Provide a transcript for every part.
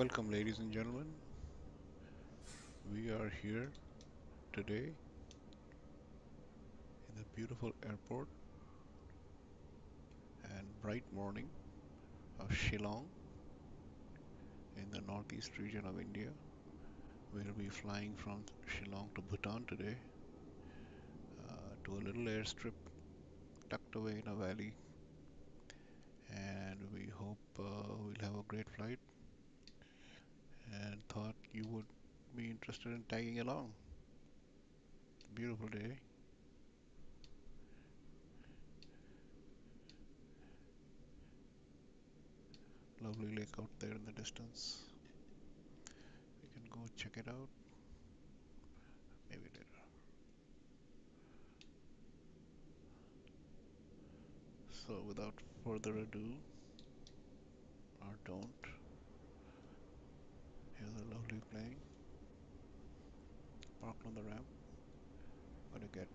Welcome, ladies and gentlemen. We are here today in the beautiful airport and bright morning of Shillong in the northeast region of India. We'll be flying from Shillong to Bhutan today uh, to a little airstrip tucked away in a valley. And we hope uh, we'll have a great flight and thought you would be interested in tagging along. Beautiful day. Lovely lake out there in the distance. We can go check it out. Maybe later. So without further ado, or don't, here's a lovely plane parked on the ramp. Gonna get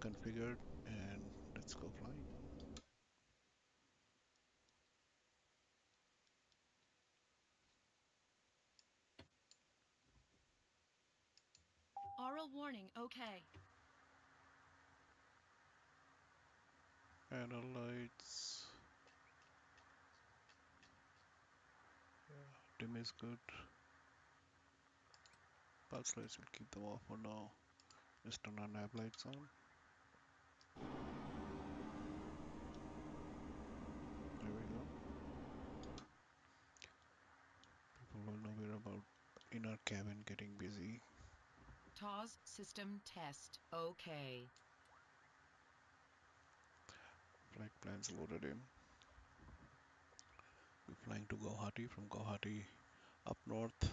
configured and let's go flying. Aural warning, okay. And the lights. Yeah, dim is good. Pulse lights will keep them off for now. Just turn our nav lights on. There we go. People will know we're about in our cabin getting busy. TAWS system test, okay. Flight plans loaded in. Flying to Guwahati from Guwahati up north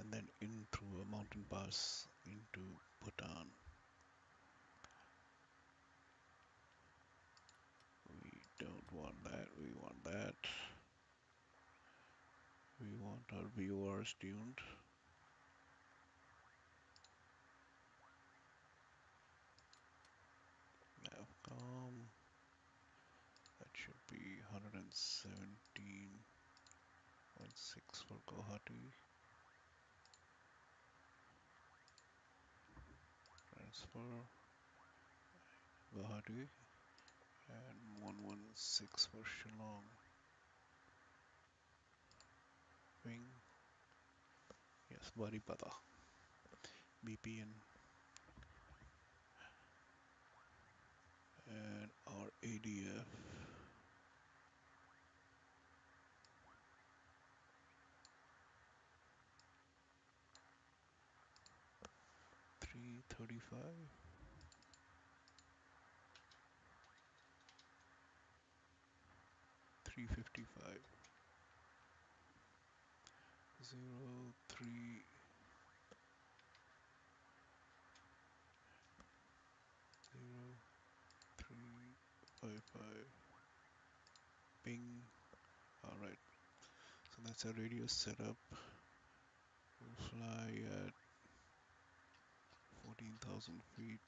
and then in through a mountain pass into Bhutan. We don't want that, we want that. We want our viewers tuned. Navcom. That should be 117.6 for Guwahati. Transfer Guwahati and 116 for Shillong. Wing. Yes, Barapani. BPN. And our ADF. Three thirty-five. Three fifty-five. Zero three zero three five five. Ping. Alright. So that's our radio setup. We'll fly at 14,000 feet.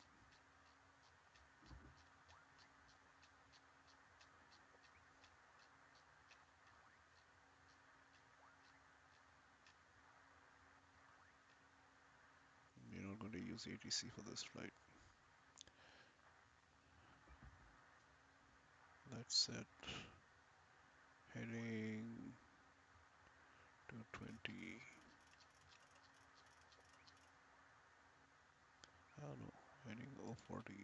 We're not going to use ATC for this flight. That's set. Heading 220. Heading 040.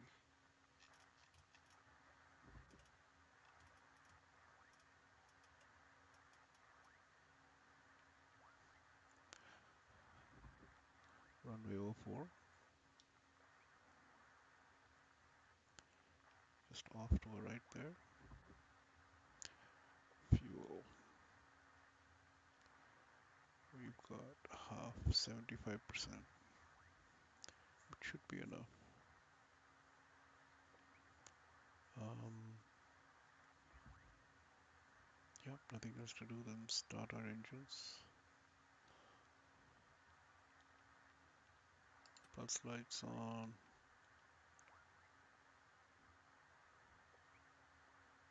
Runway 04. Just off to the right there. Fuel. We've got half 75%. It should be enough. Um, yep, nothing else to do than start our engines. Pulse lights on.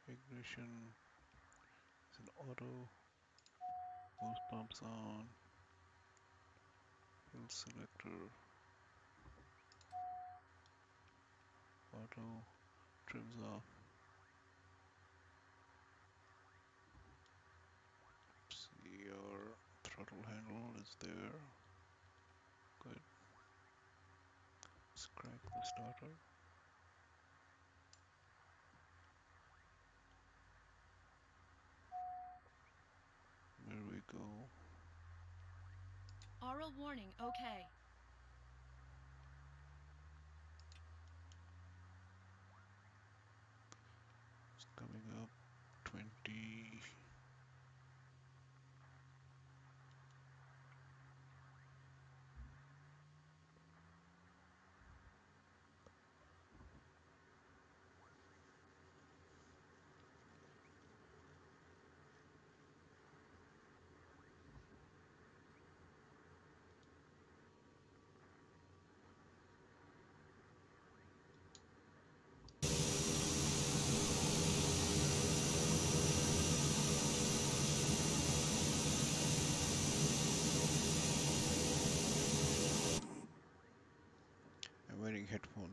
Ignition is an auto. Boost pumps on. Fuel selector. Auto trims off. See your throttle handle is there. Good. Let's the starter. There we go. Aural warning, okay. Jesus.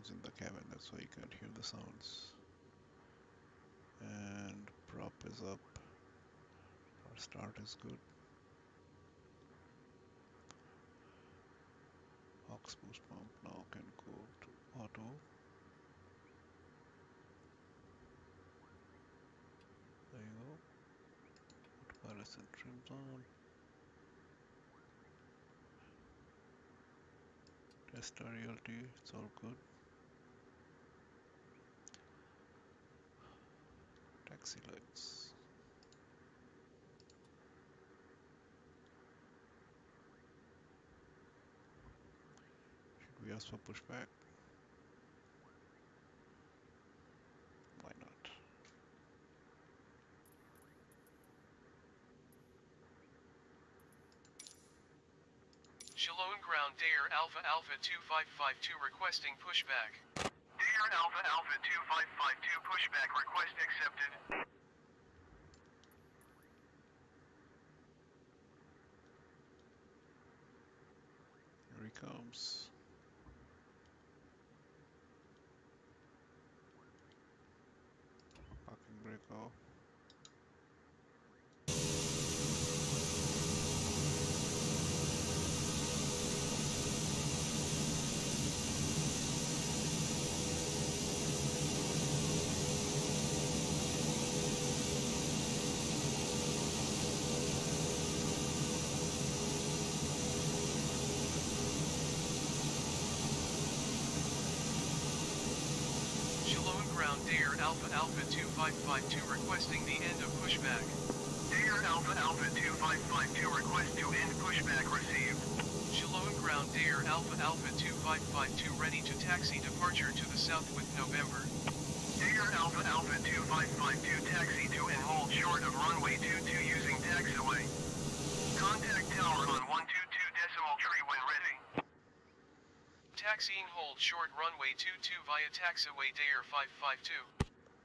Headphones in the cabin, that's why you can't hear the sounds. And prop is up. Our start is good. Aux boost pump now can go to auto. There you go. Autopilot trims on. Test RELT, it's all good. Taxi lights. Should we ask for pushback? Why not? Shillong ground Daher Alpha Alpha 2552 requesting pushback. Daher Alpha Alpha 2552 pushback request accepted. Here he comes. Parking brake off. Shillong ground Daher Alpha Alpha 2552 requesting the end of pushback. Daher Alpha Alpha 2552 request to end pushback received. Shillong ground Daher Alpha Alpha 2552 ready to taxi departure to the south with November. Daher Alpha Alpha 2552 taxi to and hold short of runway 22 using taxiway. Contact tower on 122 decimal tree when ready. Taxiing hold short runway 22 via taxiway Daher 552.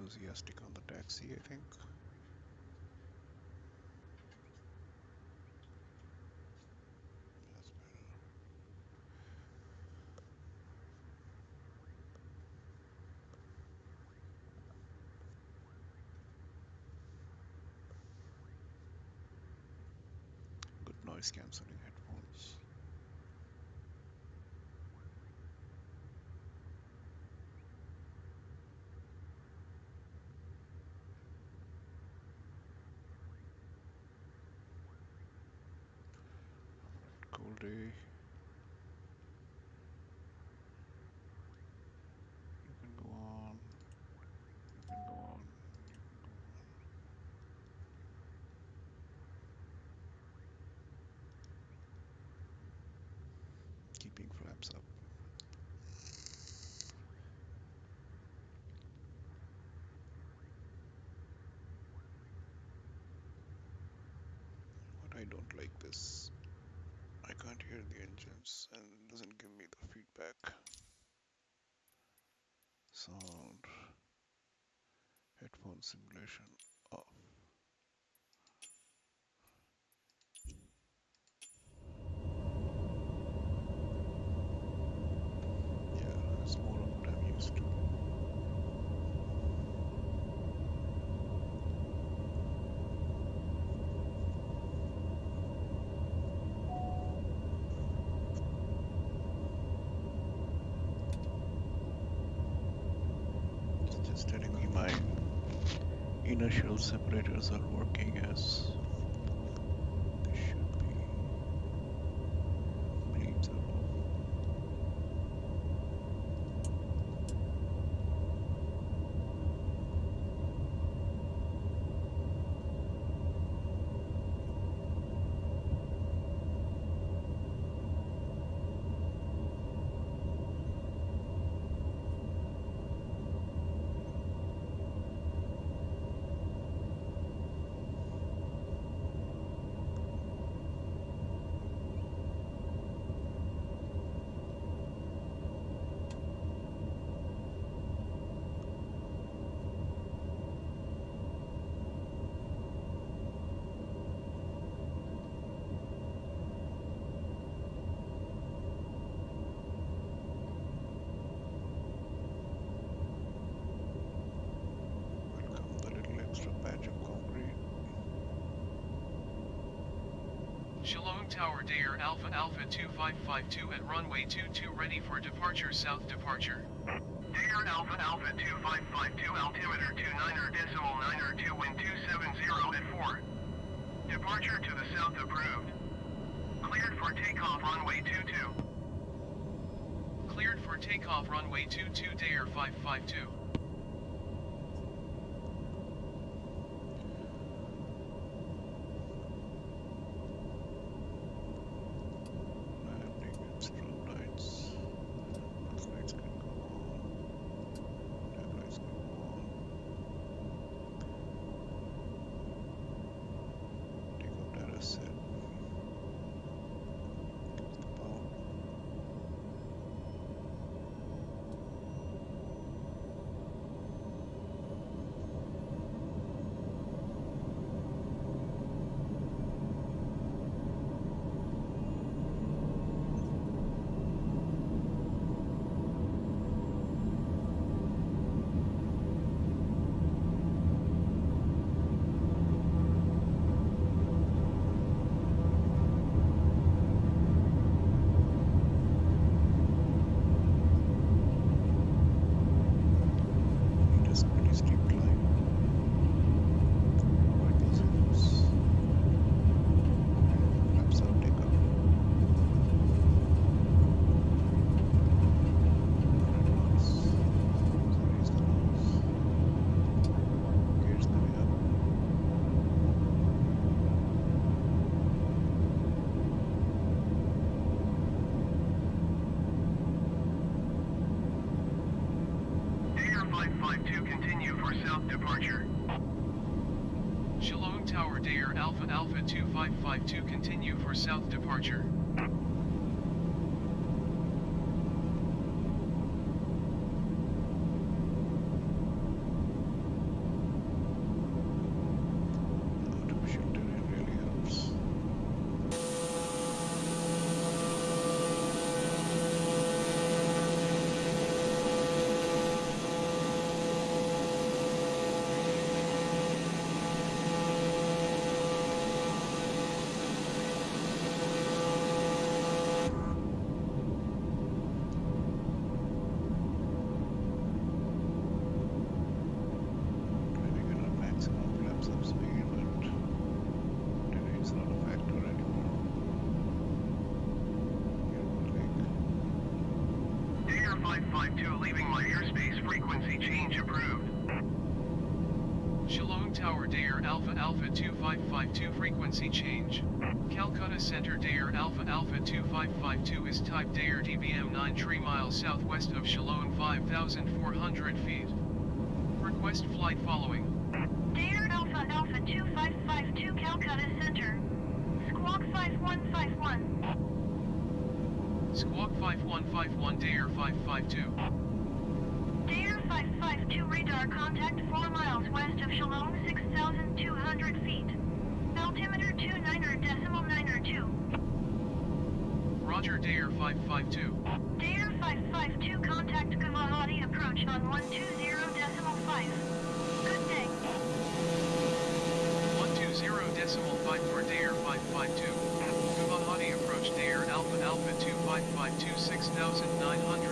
enthusiastic on the taxi, I think. Good noise cancelling headphones. Alright, cool day. You can go on. You can go on. You can go on. Keeping flaps up. I don't like this. I can't hear the engines and it doesn't give me the feedback. Sound. Headphone simulation off. Yeah, it's more of what I'm used to. My inertial separators are working as they should be. Bleeds are off. Welcome the little extra patch of concrete. Shillong Tower Daher Alpha Alpha 2552 at runway 22 ready for departure south departure. Daher Alpha Alpha 2552 altimeter 29er decimal 9er 2 wind 270 at 4. Departure to the south approved. Cleared for takeoff runway 22. Cleared for takeoff runway 22 Daher 552. Landing and strobe lights. Those lights can go on. Tail lights can go on. Takeoff data set. There's the power. It is a pretty steep climb. Avoid those hills. Flaps out, take off. Red lights. So raise the nose. Gears coming up. Daher 552 continue for south departure. Shillong Tower Daher Alpha Alpha 2552 continue for south departure. The artificial terrain really helps. Driving at a maximum flaps up speed, but terrain's not a factor anymore. Here on the lake. Daher 552 leaving my airspace frequency change approved. Shillong Tower Daher Alpha Alpha 2552 frequency change. Calcutta Center Daher Alpha Alpha 2552 is type Daher TBM 9 3 miles southwest of Shillong 5400 feet. Request flight following. Daher Alpha Alpha 2552 Calcutta Center. Squawk 5151. Squawk 5151 Daher 552. Daher 552 radar contact 4 miles west of Shillong 6200 feet. Altimeter 29er decimal 9er 2. Roger Daher 552. Daher 552 contact Guwahati approach on 120 decimal 5. Good day. 120 decimal 5 for Daher 552. Guwahati approach Daher Alpha Alpha 2552 6900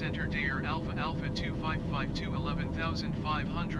Center Daher Alpha Alpha 2552 11500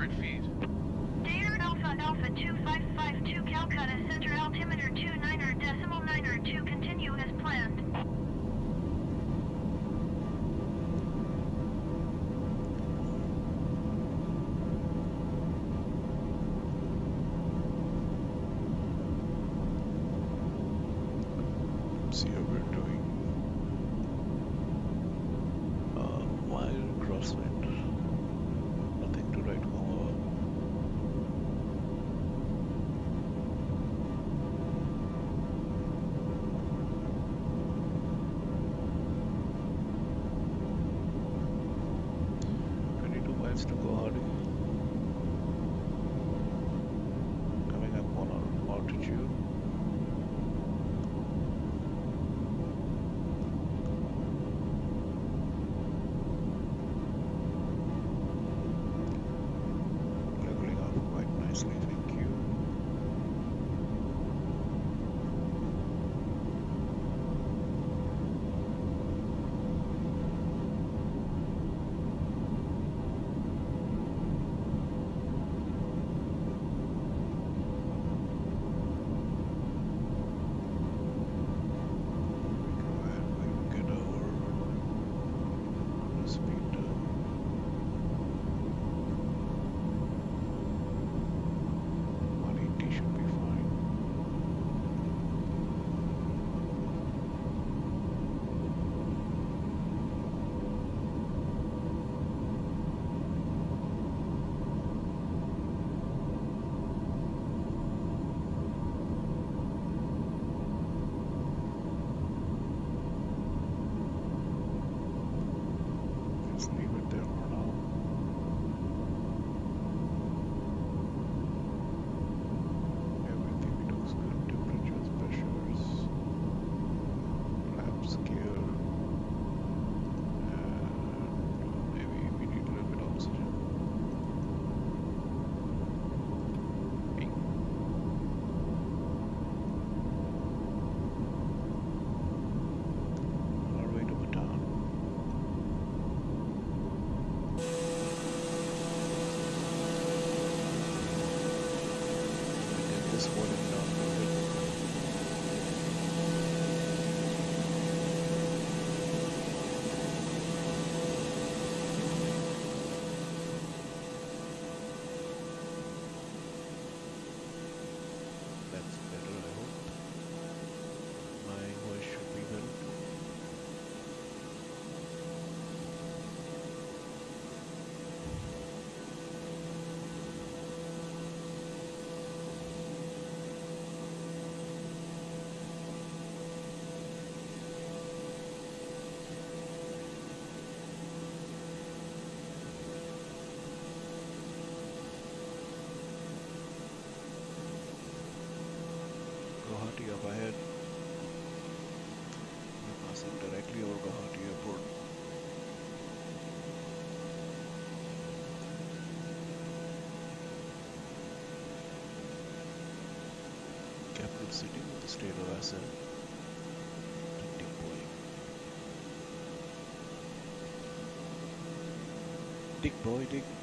city sitting with the stereo as a. Dick boy, dick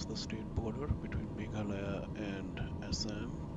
the state border between Meghalaya and Assam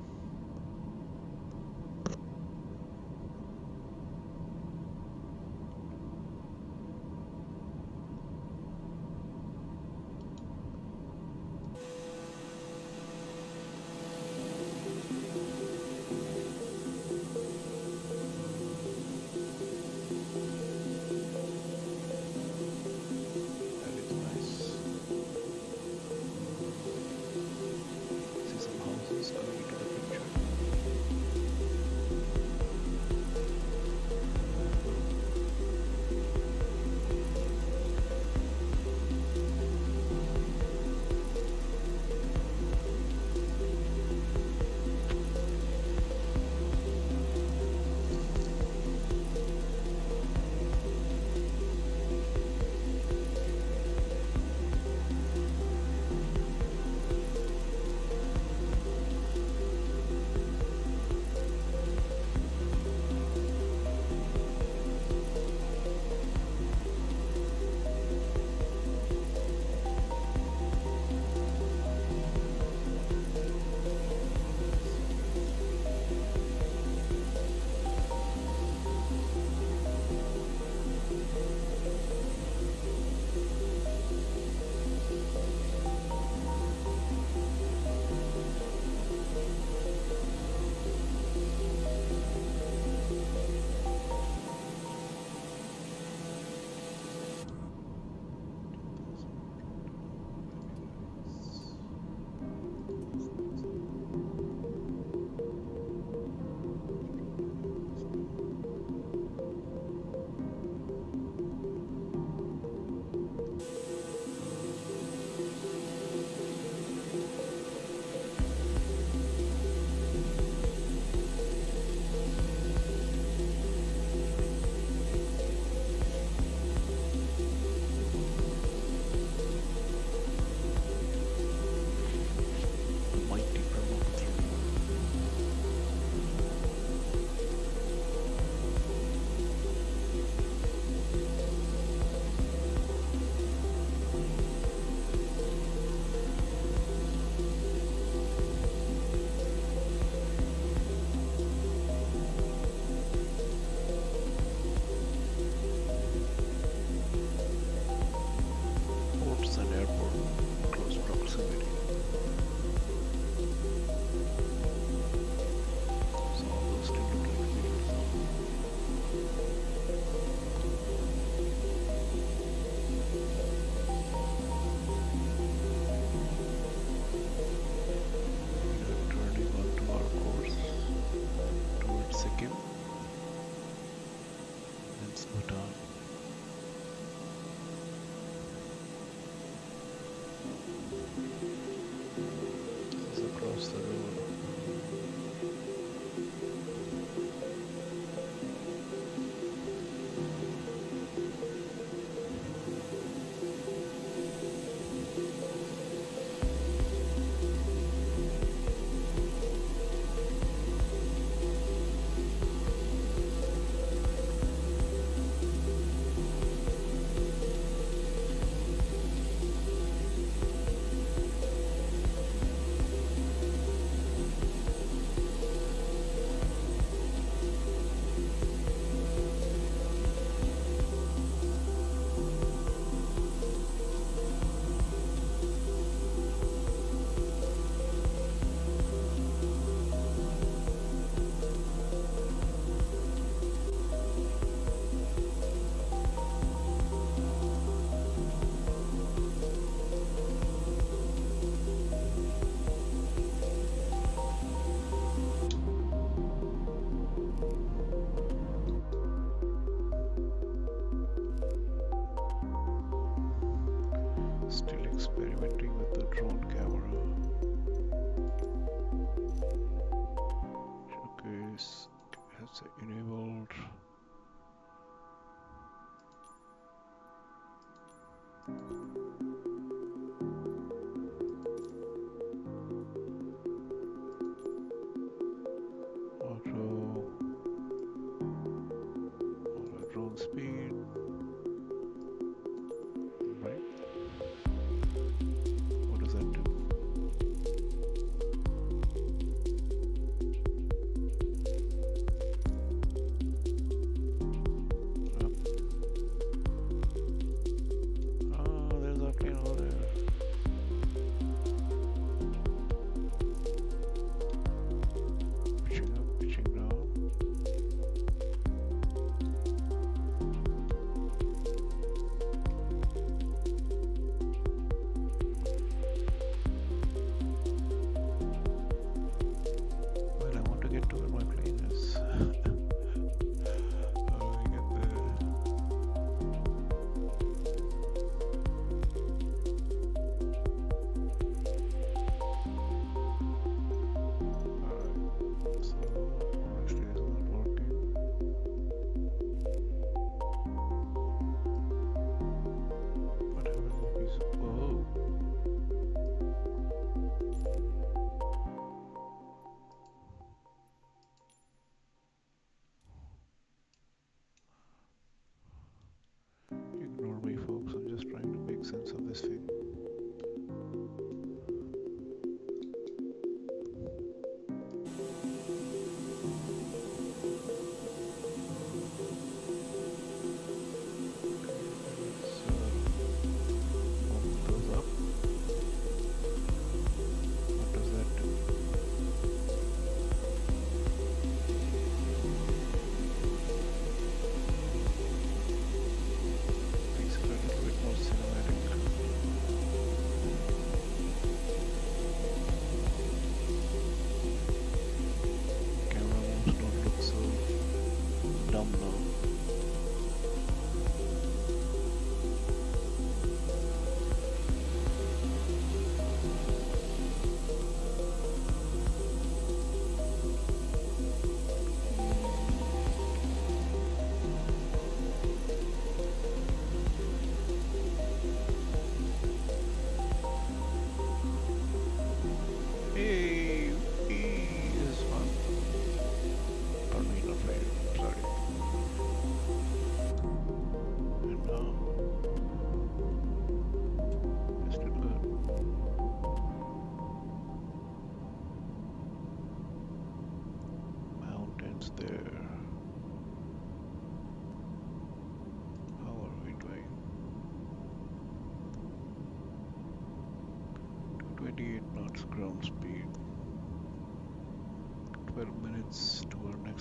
sense of this food.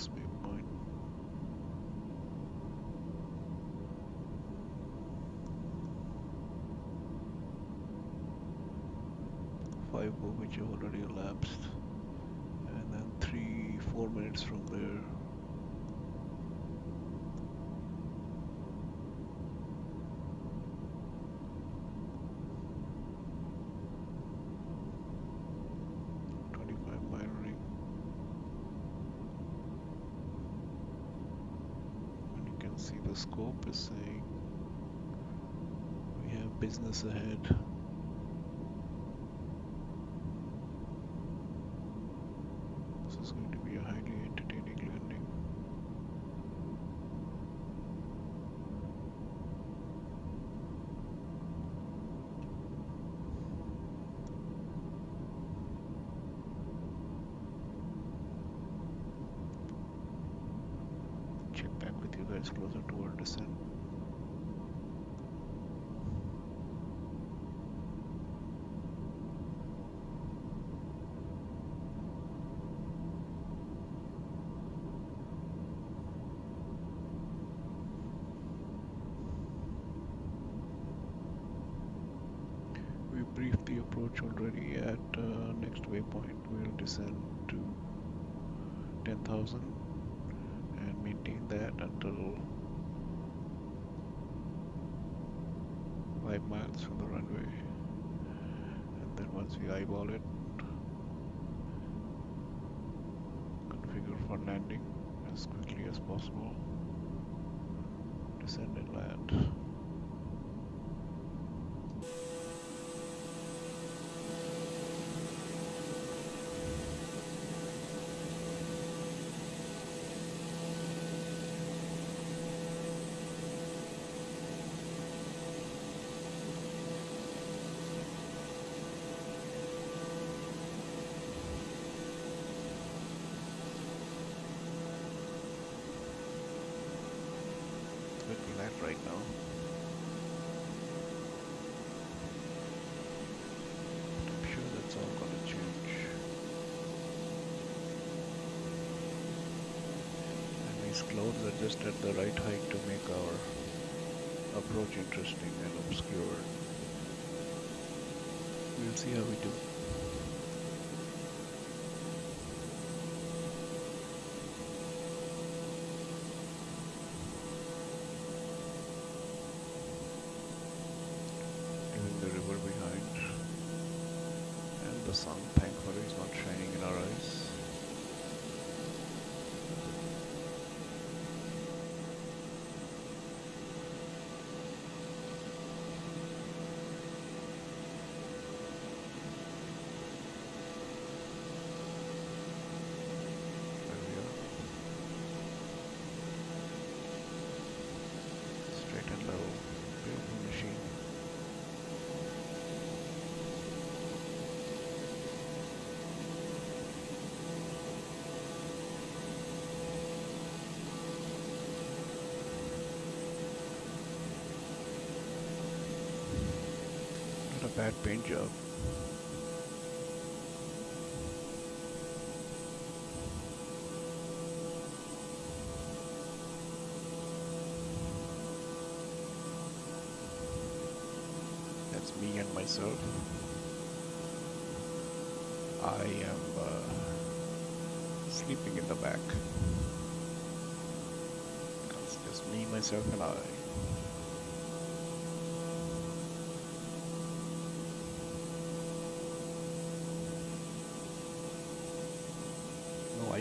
Five be mine. Five which already elapsed and then three, four minutes from there the scope is saying we have business ahead. This is going to be a highly entertaining landing." Check back gets closer to her descent. We briefed the approach already at uh, next waypoint. We'll descend to 10,000 that until five miles from the runway. And then once we eyeball it configure for landing as quickly as possible descend and land. These clouds are just at the right height to make our approach interesting and obscure. We'll see how we do. leaving the river behind. And the sun, thankfully, is not shining in our eyes. Bad paint job. That's me and myself. I am uh, sleeping in the back. It's just me, myself, and I.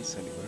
No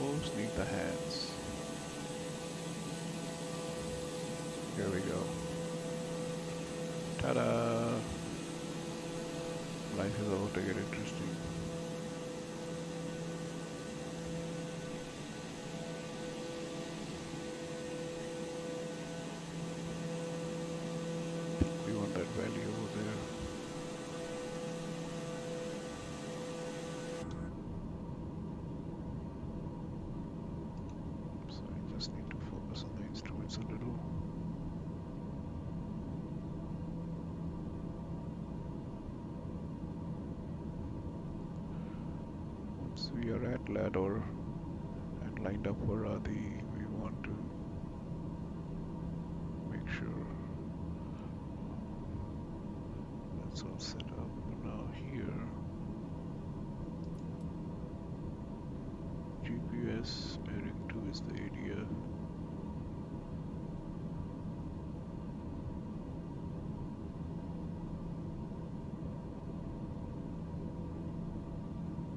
Moves need the hands. Here we go. Ta-da! Life is about to get interesting. We want that valley over there. So I just need to focus the instruments a little. Once we are at Lador and lined up for Adi, we want to make sure that's all set up. Now here, GPS bearing 2 is the area.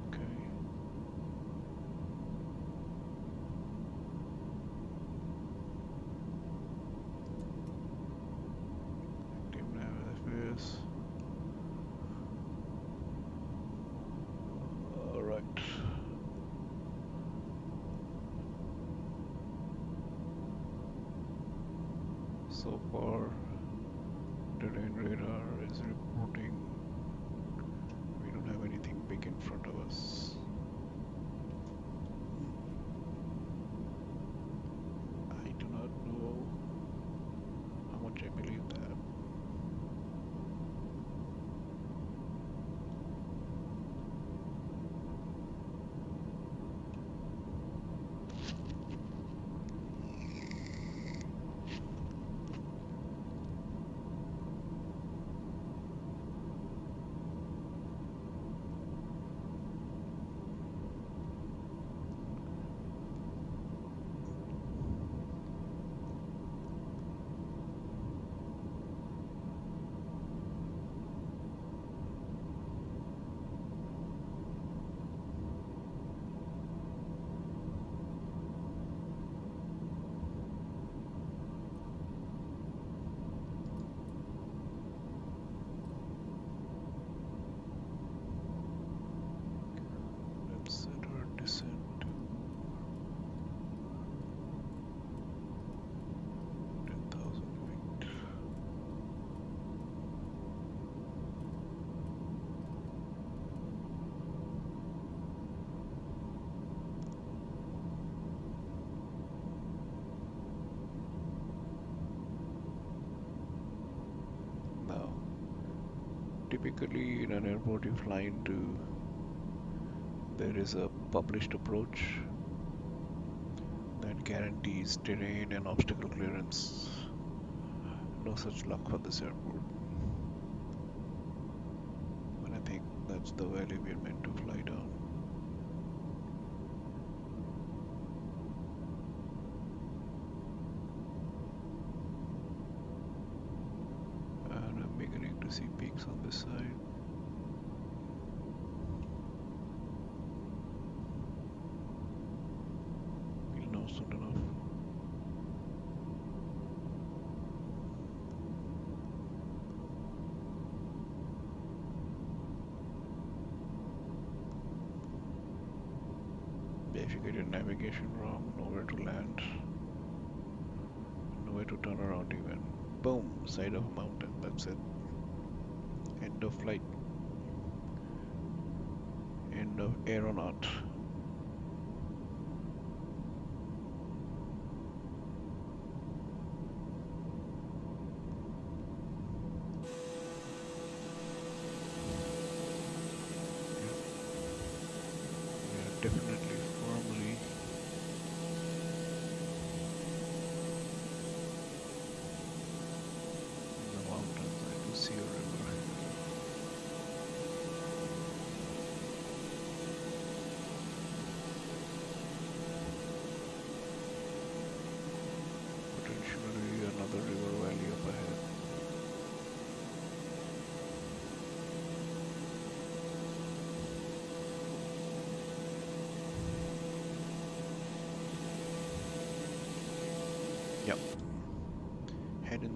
Okay. Active nav FS. All right. So far, terrain radar is reporting we don't have anything big in front of us. I do not know how much I believe that. Let's set our descent to ten thousand feet. Now, typically in an airport you fly into there is a published approach that guarantees terrain and obstacle clearance. No such luck for this airport. But I think that's the valley we're meant to fly down. And I'm beginning to see peaks on this side. We'll know soon enough. Yeah, If you get your navigation wrong, nowhere to land, nowhere to turn around even. Boom, side of a that's it. End of flight. End of aeronaut.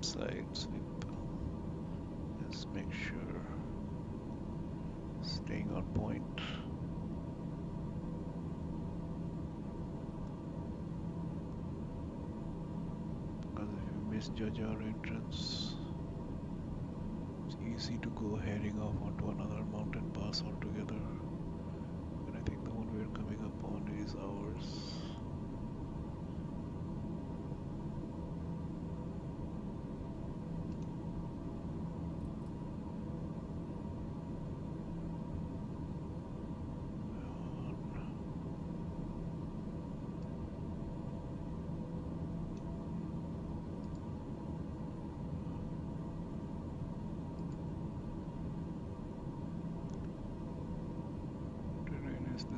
Sweep. Let's make sure. Staying on point. Because if you misjudge our entrance, it's easy to go heading off onto another mountain pass altogether. And I think the one we're coming up on is ours.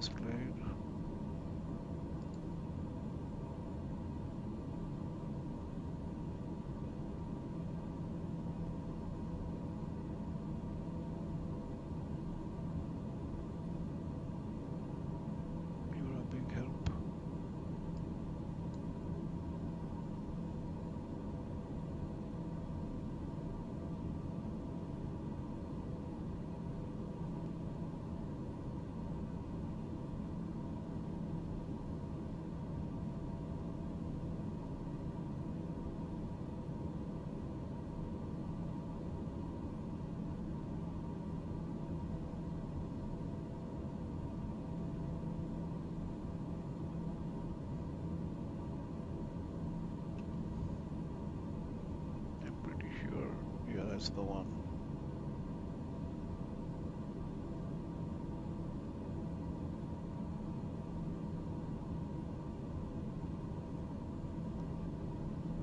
Terrain That's the one.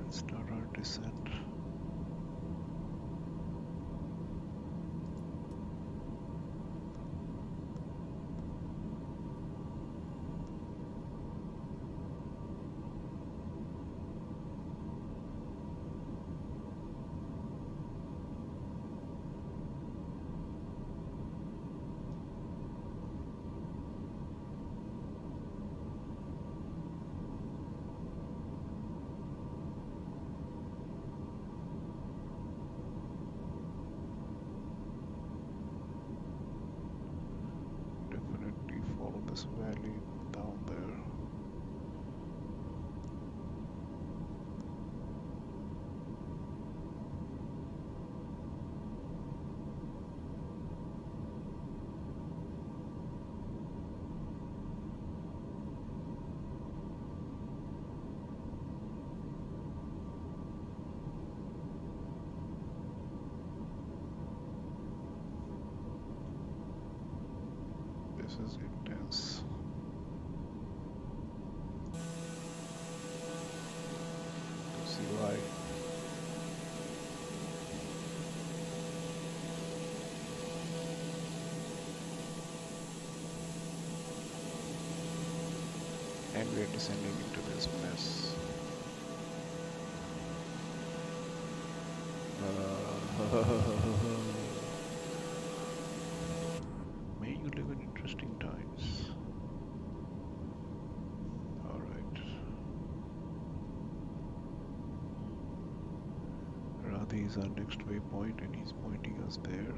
Let's start our descent. this is intense. See why. And we are descending into this mess. Uh, This is our next waypoint and he's pointing us there.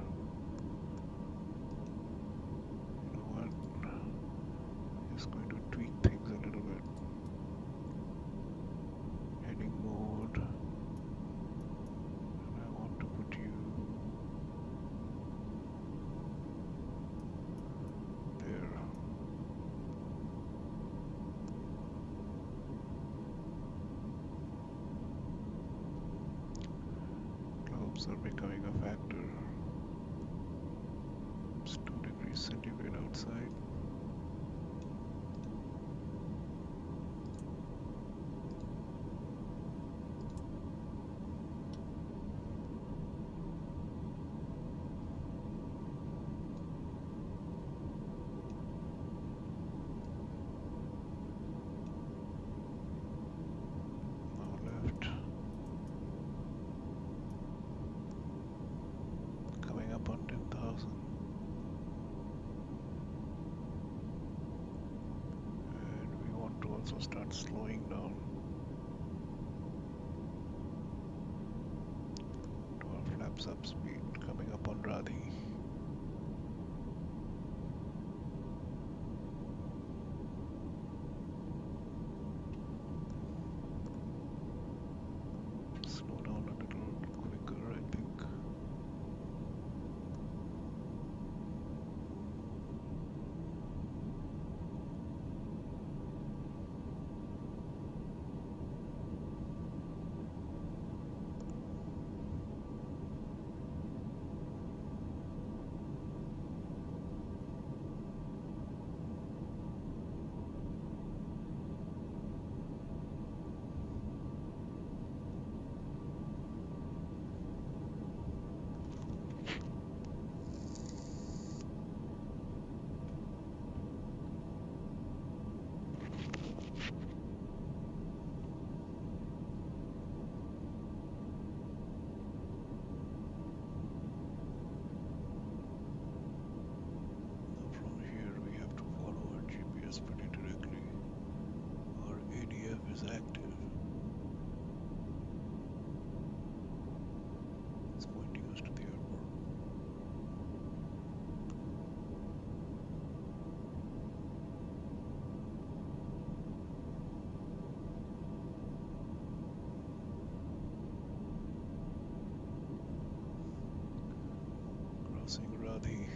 the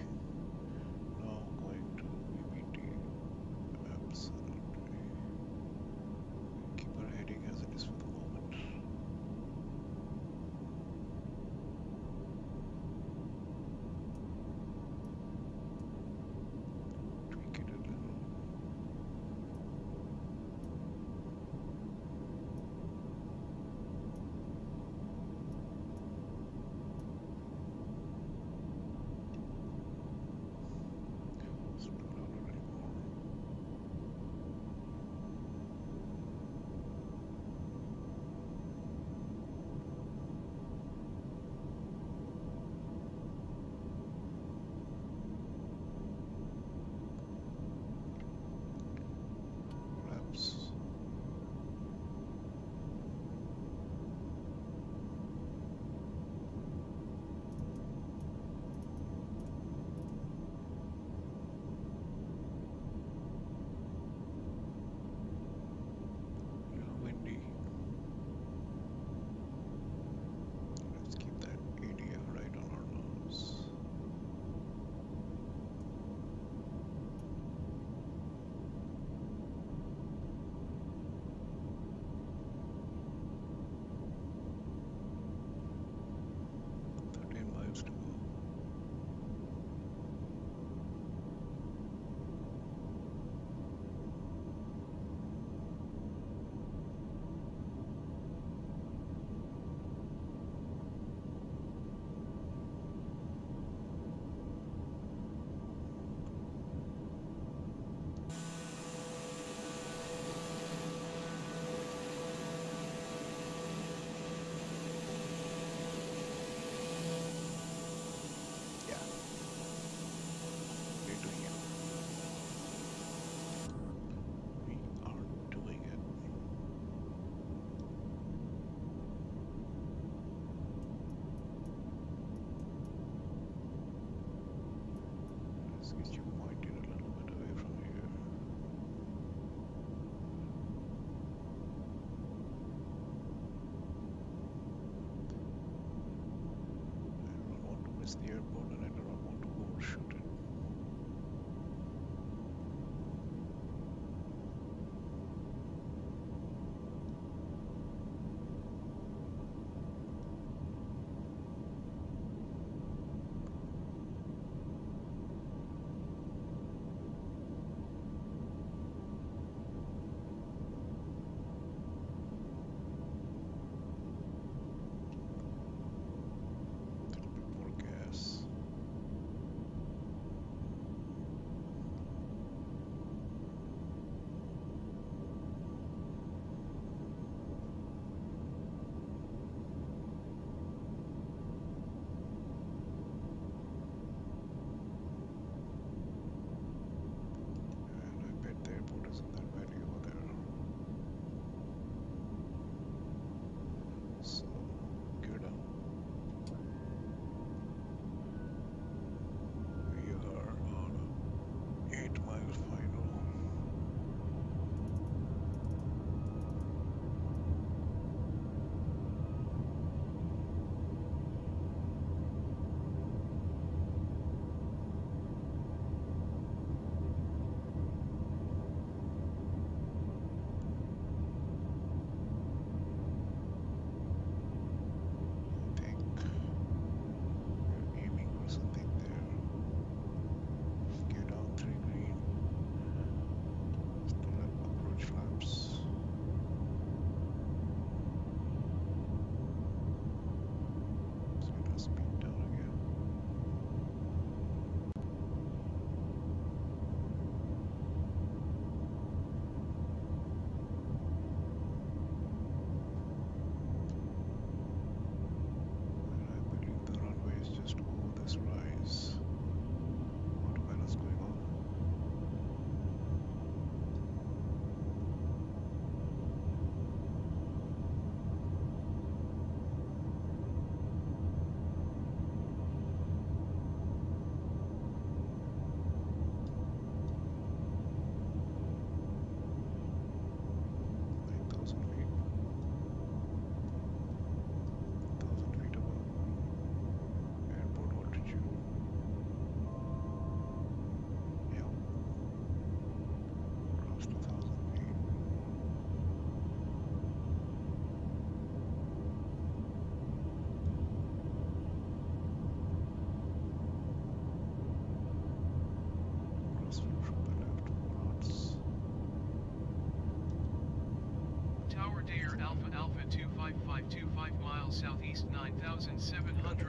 Two five five two five miles southeast 9700.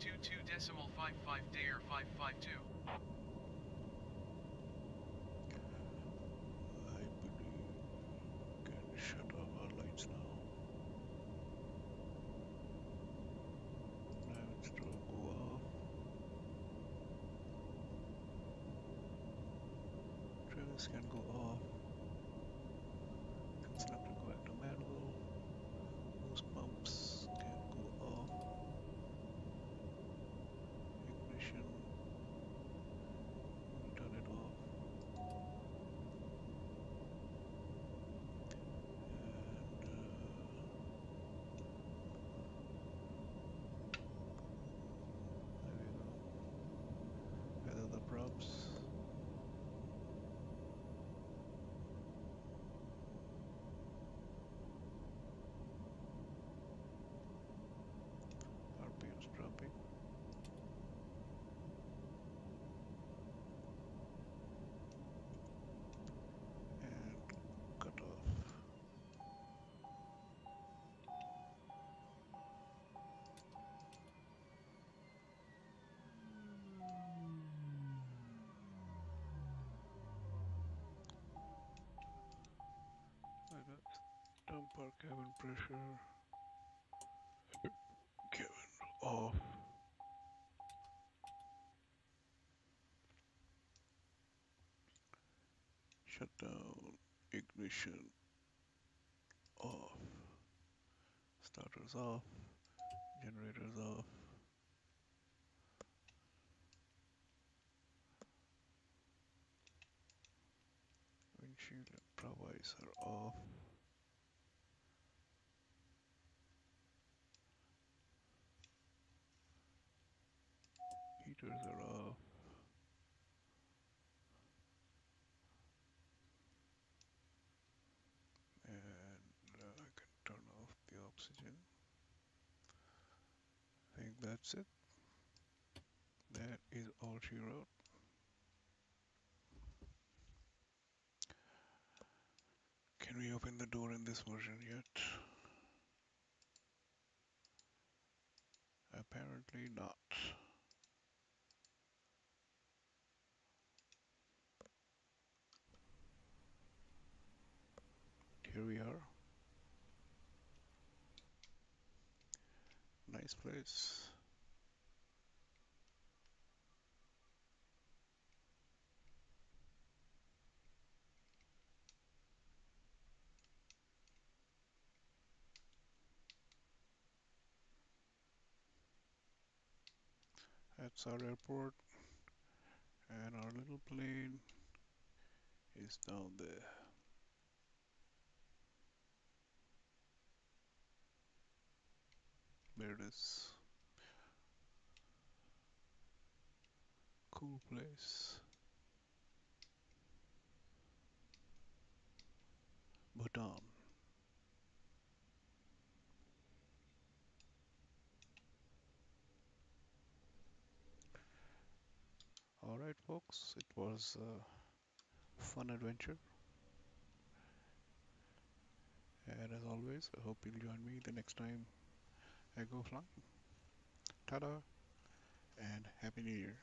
522.55 day or 552. per cabin pressure cabin off. Shut down. Ignition. Off. Starters off. Generators off. computers are off. And uh, I can turn off the oxygen. I think that's it. That is all she wrote. Can we open the door in this version yet? Apparently not. Here we are. Nice place. That's our airport. And our little plane is down there. There it is. Cool place. Bhutan. Alright folks, it was a fun adventure. And as always, I hope you'll join me the next time I go flying. Ta-da and Happy New Year.